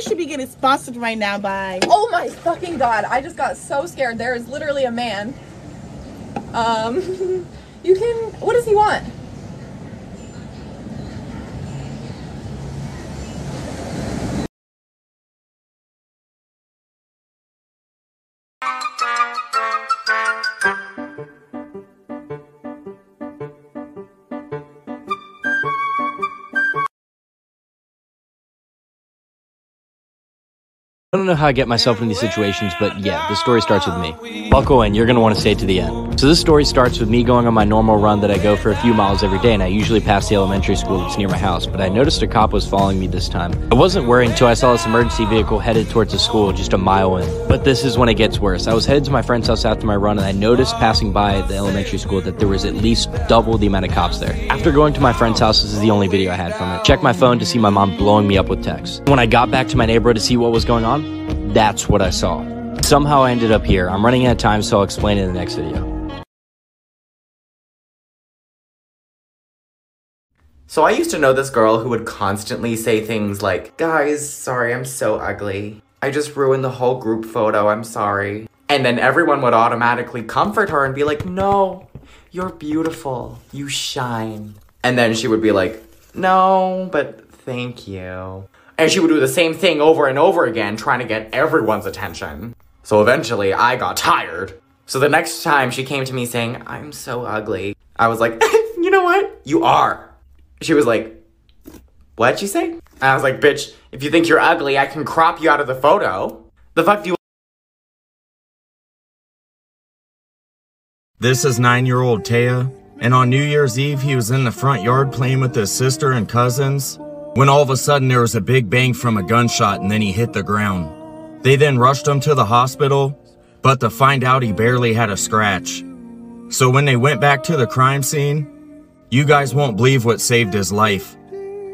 this should be getting sponsored right now by. Oh my fucking god! I just got so scared. There is literally a man. Um, you can. What does he want? I don't know how I get myself in these situations, but yeah, the story starts with me. Buckle in, you're gonna wanna stay to the end. So this story starts with me going on my normal run that I go for a few miles every day, and I usually pass the elementary school that's near my house, but I noticed a cop was following me this time. I wasn't worried until I saw this emergency vehicle headed towards the school just a mile in. But this is when it gets worse. I was headed to my friend's house after my run, and I noticed passing by the elementary school that there was at least double the amount of cops there. After going to my friend's house, this is the only video I had from it. Checked my phone to see my mom blowing me up with texts. When I got back to my neighborhood to see what was going on, that's what I saw. Somehow I ended up here. I'm running out of time, so I'll explain it in the next video. So I used to know this girl who would constantly say things like, Guys, sorry, I'm so ugly. I just ruined the whole group photo, I'm sorry. And then everyone would automatically comfort her and be like, No, you're beautiful. You shine. And then she would be like, No, but thank you. And she would do the same thing over and over again, trying to get everyone's attention. So eventually, I got tired. So the next time she came to me saying, I'm so ugly, I was like, You know what? You are. She was like, What'd you say? And I was like, Bitch, if you think you're ugly, I can crop you out of the photo. The fuck do you This is nine year old Taya, and on New Year's Eve, he was in the front yard playing with his sister and cousins when all of a sudden there was a big bang from a gunshot and then he hit the ground. They then rushed him to the hospital, but to find out he barely had a scratch. So when they went back to the crime scene, you guys won't believe what saved his life.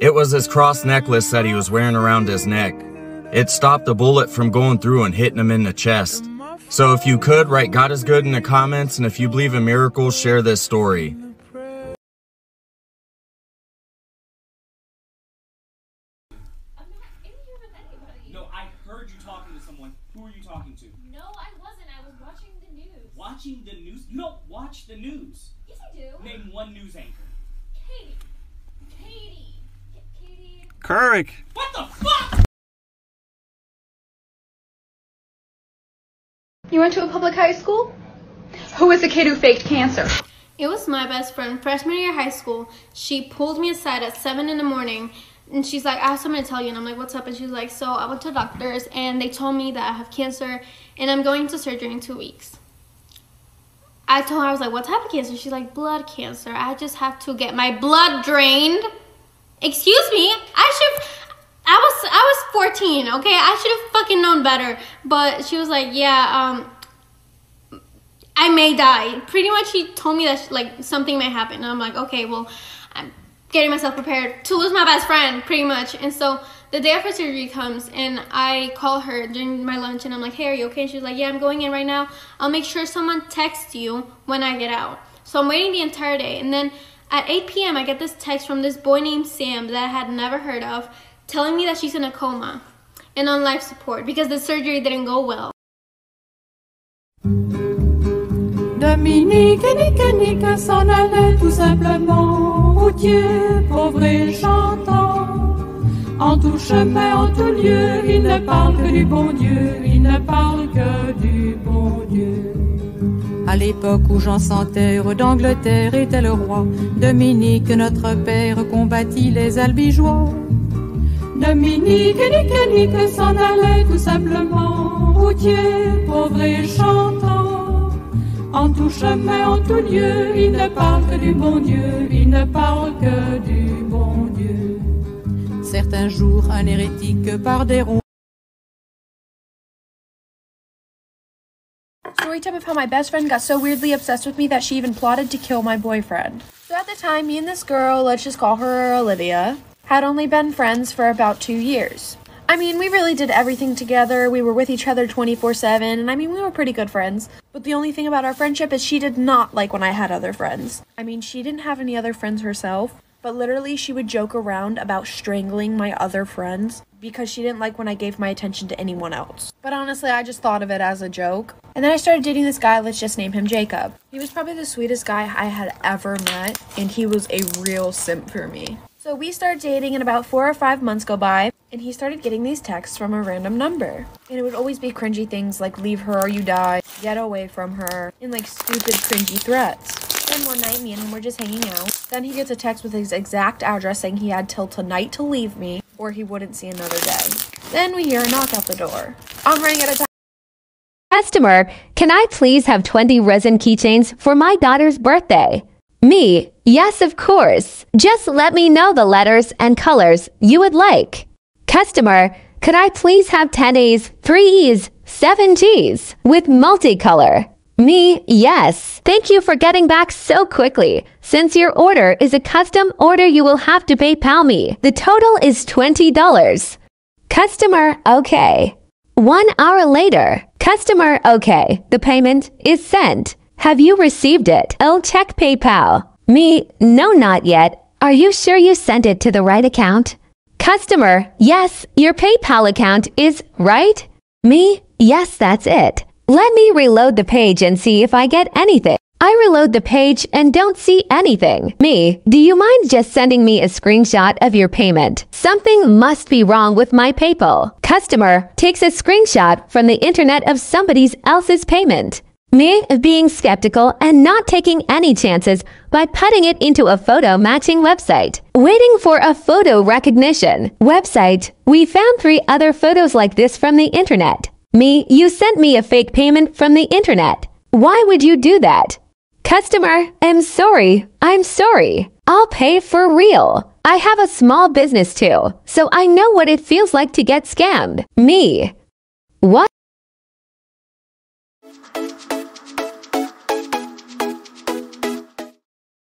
It was his cross necklace that he was wearing around his neck. It stopped the bullet from going through and hitting him in the chest. So if you could, write God is good in the comments, and if you believe in miracles, share this story. No, I heard you talking to someone. Who are you talking to? No, I wasn't. I was watching the news. Watching the news? You don't watch the news. Yes, I do. Name one news anchor. Katie. Katie. K- Katie. Kirk. What the fuck? You went to a public high school? Who is the kid who faked cancer? It was my best friend, freshman year of high school. She pulled me aside at 7 in the morning and she's like, I have something to tell you. And I'm like, what's up? And she's like, so I went to doctors and they told me that I have cancer and I'm going to surgery in two weeks. I told her, I was like, what type of cancer? She's like, blood cancer. I just have to get my blood drained. Excuse me? I should I was I was 14, okay? I should have fucking known better. But she was like, yeah, um I may die. Pretty much she told me that like something may happen. And I'm like, okay, well, I'm getting myself prepared to lose my best friend, pretty much. And so the day after surgery comes and I call her during my lunch and I'm like, hey, are you okay? And she's like, yeah, I'm going in right now. I'll make sure someone texts you when I get out. So I'm waiting the entire day. And then at 8 p.m., I get this text from this boy named Sam that I had never heard of telling me that she's in a coma and on life support because the surgery didn't go well. Dominique, nique, nique, s'en tout simplement, oh pauvre et. En tout chemin, en tout lieu, il ne parle que du bon Dieu, il ne parle que du bon Dieu. À l'époque où Jean sans terre d'Angleterre était le roi, Dominique, notre père, combattit les albigeois. Dominique, nique, nique, s'en allait tout simplement, routier, pauvre et chantant. En tout chemin, en tout lieu, il ne parle que du bon Dieu, il ne parle que du bon Dieu. Certains jours, un hérétique par des ronds. Story time of how my best friend got so weirdly obsessed with me that she even plotted to kill my boyfriend. So at the time, me and this girl, let's just call her Olivia, had only been friends for about two years. I mean, we really did everything together. We were with each other 24 7, and I mean, we were pretty good friends. But the only thing about our friendship is she did not like when I had other friends. I mean, she didn't have any other friends herself, but literally, she would joke around about strangling my other friends. because she didn't like when I gave my attention to anyone else. But honestly, I just thought of it as a joke. And then I started dating this guy, let's just name him Jacob. He was probably the sweetest guy I had ever met, and he was a real simp for me. So we started dating, and about four or five months go by, and he started getting these texts from a random number. And it would always be cringy things like leave her or you die, get away from her, and like stupid cringy threats. One night, me and him were just hanging out. Then he gets a text with his exact address saying he had till tonight to leave me, or he wouldn't see another day. Then we hear a knock at the door. I'm running out of time. Customer, can I please have 20 resin keychains for my daughter's birthday? Me, yes, of course. Just let me know the letters and colors you would like. Customer, could I please have 10 A's, 3 E's, 7 G's with multicolor? Me, yes. Thank you for getting back so quickly. Since your order is a custom order, you will have to PayPal me. The total is $20. Customer, okay. One hour later, customer, okay. The payment is sent. Have you received it? I'll check PayPal. Me, no, not yet. Are you sure you sent it to the right account? Customer, yes, your PayPal account is right. Me, yes, that's it. Let me reload the page and see if I get anything. I reload the page and don't see anything. Me, do you mind just sending me a screenshot of your payment? Something must be wrong with my PayPal. Customer takes a screenshot from the internet of somebody else's payment. Me being skeptical and not taking any chances by putting it into a photo matching website. Waiting for a photo recognition. Website. We found three other photos like this from the internet. Me, you sent me a fake payment from the internet. Why would you do that? Customer, I'm sorry. I'm sorry. I'll pay for real. I have a small business too, so I know what it feels like to get scammed. Me. What?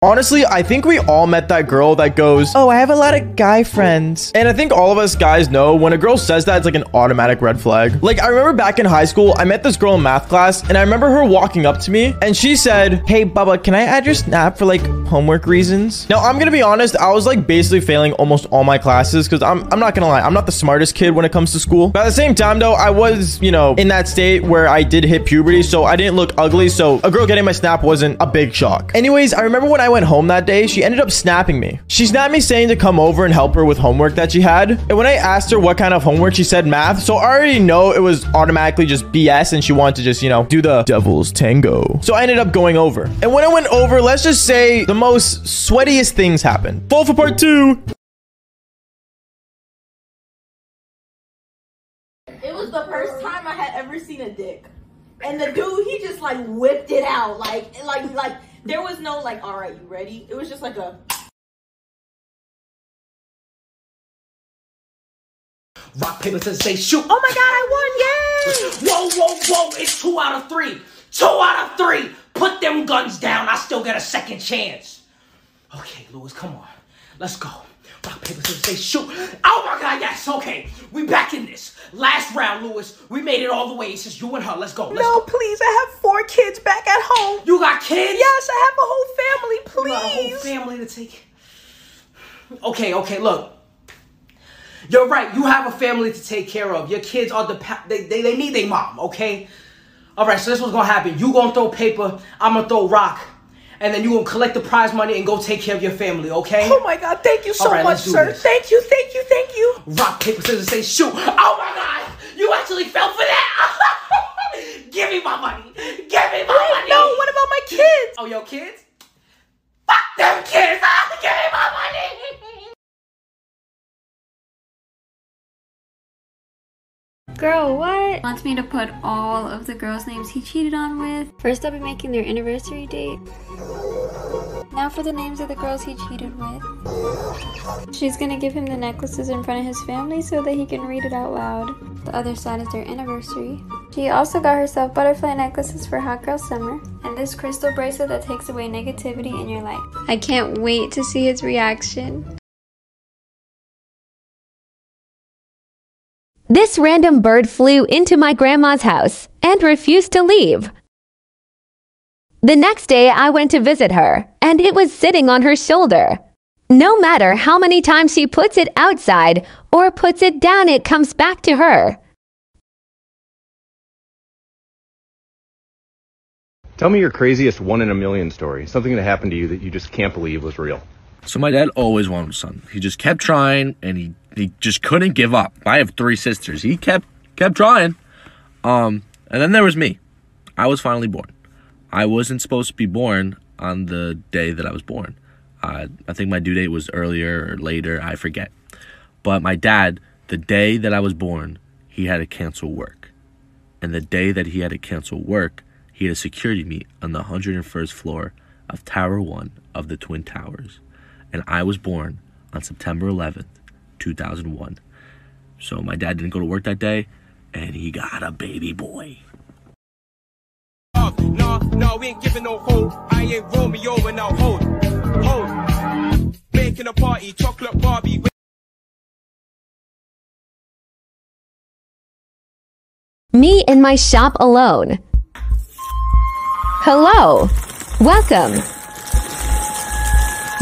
Honestly, I think we all met that girl that goes, Oh, I have a lot of guy friends. And I think all of us guys know when a girl says that, it's like an automatic red flag. Like, I remember back in high school, I met this girl in math class, and I remember her walking up to me, and she said, Hey, Bubba, can I add your snap for like homework reasons? Now, I'm gonna be honest, I was like basically failing almost all my classes because I'm, I'm not gonna lie, I'm not the smartest kid when it comes to school. But at the same time, though, I was, you know, in that state where I did hit puberty, so I didn't look ugly, so a girl getting my snap wasn't a big shock. Anyways, I remember when I went home that day, she ended up snapping me. She snapped me saying to come over and help her with homework that she had. And when I asked her what kind of homework, she said math. So I already know it was automatically just BS and she wanted to just, you know, do the devil's tango. So I ended up going over. And when I went over, let's just say the most sweatiest things happened. Fall for part two. It was the first time I had ever seen a dick. And the dude, he just like whipped it out. Like, like, like, there was no like, all right, you ready? It was just like a. Rock, paper, scissors, say shoot. Oh my god, I won! Yay! Whoa, whoa, whoa! It's two out of three. Two out of three. Put them guns down. I still get a second chance. Okay, Lewis, come on. Let's go. Rock, paper, scissors, say shoot. Oh my God, yes. Okay, we back in this. Last round, Lewis. We made it all the way. It's just you and her. Let's go. Let's No, go. please, I have four kids back at home. You got kids? Yes, I have a whole family, Please. You got a whole family to take. Okay, okay, look. You're right. You have a family to take care of. Your kids are the they, they they need their mom. Okay. All right. So this what's gonna happen. You gonna throw paper. I'm gonna throw rock, and then you gonna collect the prize money and go take care of your family. Okay. Oh my god, thank you so right, much, sir. this. Thank you, thank you, thank you. Rock paper scissors say shoot. Oh my God! You actually fell for that. Give me my money. Give me my money. No, what about my kids? Oh, your kids? Fuck them kids. Give me my money. Girl, what? Wants me to put all of the girls' names he cheated on with. First, I'll be making their anniversary date. Now for the names of the girls he cheated with. She's gonna give him the necklaces in front of his family so that he can read it out loud. The other side is their anniversary. She also got herself butterfly necklaces for Hot Girl Summer. And this crystal bracelet that takes away negativity in your life. I can't wait to see his reaction. This random bird flew into my grandma's house and refused to leave. The next day, I went to visit her, and it was sitting on her shoulder. No matter how many times she puts it outside or puts it down, it comes back to her. Tell me your craziest one in a million story. Something that happened to you that you just can't believe was real. So my dad always wanted a son. He just kept trying and he, he just couldn't give up. I have three sisters. He kept kept trying. Um and then there was me. I was finally born. I wasn't supposed to be born on the day that I was born. Uh, I think my due date was earlier or later, I forget. But my dad, the day that I was born, he had to cancel work. And the day that he had to cancel work, he had a security meet on the 101st floor of Tower 1 of the Twin Towers. And I was born on September 11th, 2001. So my dad didn't go to work that day, and he got a baby boy. Nah, nah, we ain't giving no hold. I ain't Romeo and I'll hold, hold. Making a party, chocolate Barbie. Me in my shop alone. Hello. Welcome.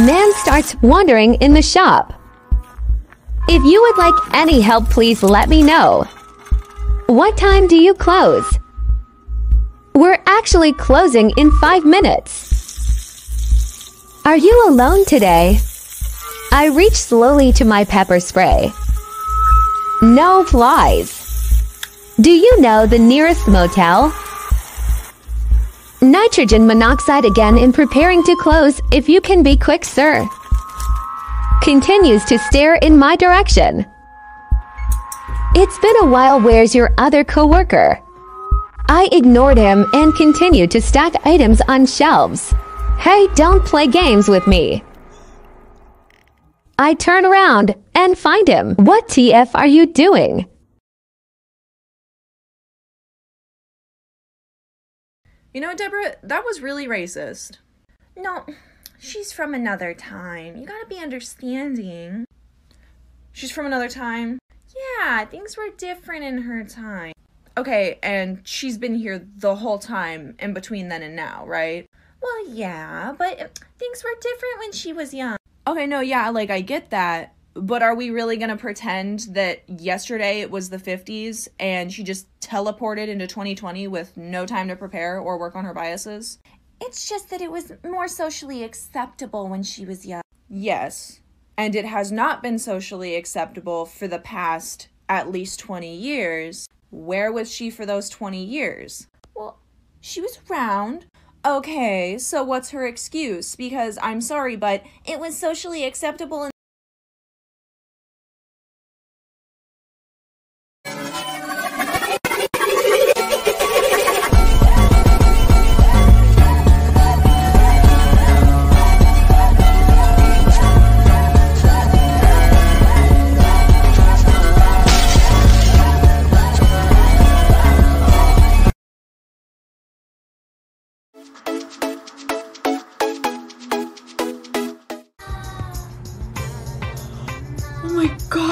Man starts wandering in the shop. If you would like any help, please let me know. What time do you close? We're actually closing in five minutes. Are you alone today? I reach slowly to my pepper spray. No flies. Do you know the nearest motel? Nitrogen monoxide again in preparing to close if you can be quick, sir. Continues to stare in my direction. It's been a while, where's your other coworker? I ignored him and continued to stack items on shelves. Hey, don't play games with me. I turn around and find him. What TF are you doing? You know, Deborah, that was really racist. No, she's from another time. You gotta be understanding. She's from another time? Yeah, things were different in her time. Okay, and she's been here the whole time in between then and now, right? Well, yeah, but things were different when she was young. Okay, no, yeah, like I get that. But are we really gonna pretend that yesterday it was the 50s and she just teleported into 2020 with no time to prepare or work on her biases? It's just that it was more socially acceptable when she was young. Yes. And it has not been socially acceptable for the past at least 20 years. Where was she for those 20 years? Well, she was round. Okay, so what's her excuse? Because I'm sorry, but it was socially acceptable and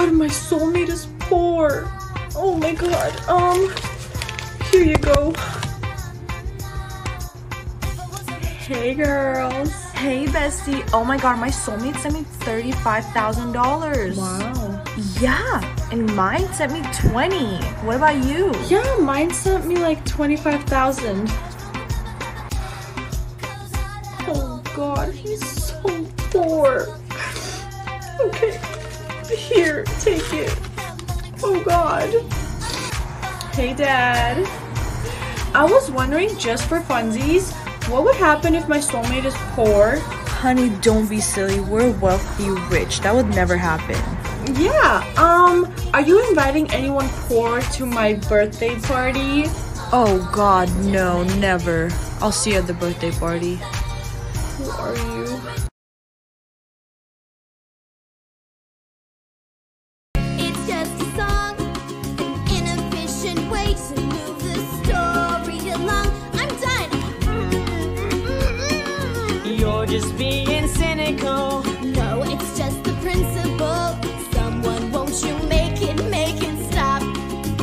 god, my soulmate is poor. Oh my god. Um, here you go. Hey girls. Hey bestie. Oh my god, my soulmate sent me $35,000. Wow. Yeah, and mine sent me 20. What about you? Yeah, mine sent me like 25,000. Oh god, he's so poor. Okay. Here, take it. Oh god. Hey dad. I was wondering just for funsies, what would happen if my soulmate is poor? Honey, don't be silly. We're wealthy rich. That would never happen. Yeah, um, are you inviting anyone poor to my birthday party? Oh god, no, never. I'll see you at the birthday party. Who are you? Just being cynical. No, it's just the principle. Someone, won't you make it, make it stop?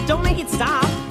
Don't make it stop.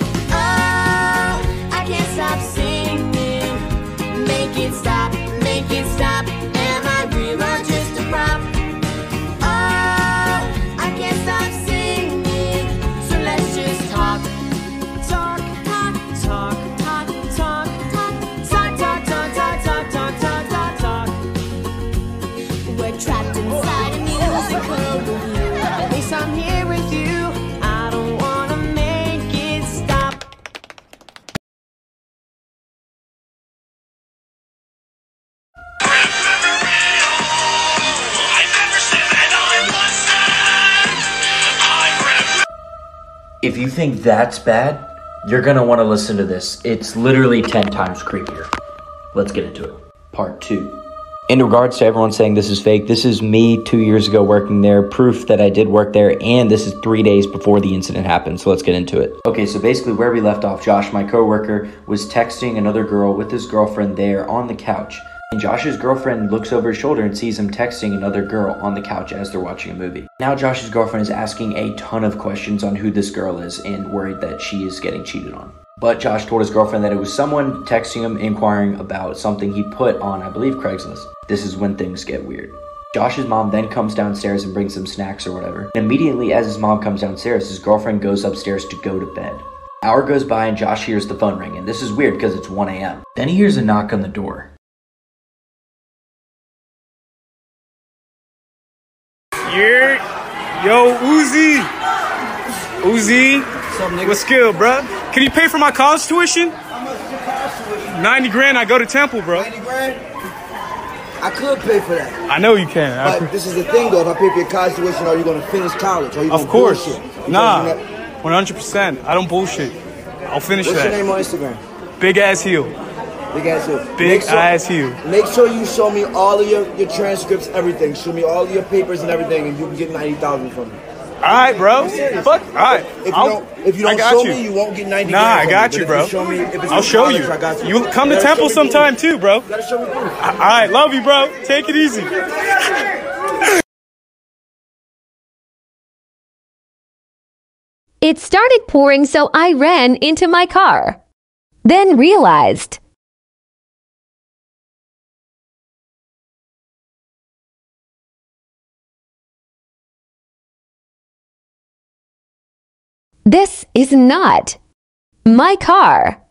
If you think that's bad, you're gonna wanna listen to this. It's literally 10 times creepier. Let's get into it. Part 2. In regards to everyone saying this is fake, this is me two years ago working there, proof that I did work there, and this is three days before the incident happened, so let's get into it. Okay, so basically where we left off, Josh, my coworker, was texting another girl with his girlfriend there on the couch. And Josh's girlfriend looks over his shoulder and sees him texting another girl on the couch as they're watching a movie. Now Josh's girlfriend is asking a ton of questions on who this girl is and worried that she is getting cheated on. But Josh told his girlfriend that it was someone texting him inquiring about something he put on, I believe, Craigslist. This is when things get weird. Josh's mom then comes downstairs and brings some snacks or whatever. And immediately as his mom comes downstairs, his girlfriend goes upstairs to go to bed. Hour goes by and Josh hears the phone ring, and this is weird because it's 1 a.m. Then he hears a knock on the door. Yo, Uzi. Uzi. What's good, bro? Can you pay for my college tuition? 90 grand, I go to Temple, bro. 90 grand? I could pay for that. I know you can. I But this is the thing, though. If I pay for your college tuition, are you going to finish college? Are you Of course. bullshit? Nah, 100%. I don't bullshit. I'll finish What's that. your name on Instagram? Big ass heel. Big ass heel. Big Make sure- ass heel. Make sure you show me all of your, your transcripts, everything. Show me all of your papers and everything, and you can get 90000 from me. All right, bro. Fuck. All right. If you I'll- don't, if you don't show you. me, you won't get 90 Nah, I got you, bro. If you show me, if it's I'll show college, you. I got you. You come to gotta Temple show me proof. sometime too, bro. You gotta show me proof. All right, love you, bro. Take it easy. It started pouring, so I ran into my car. Then realized this is not my car.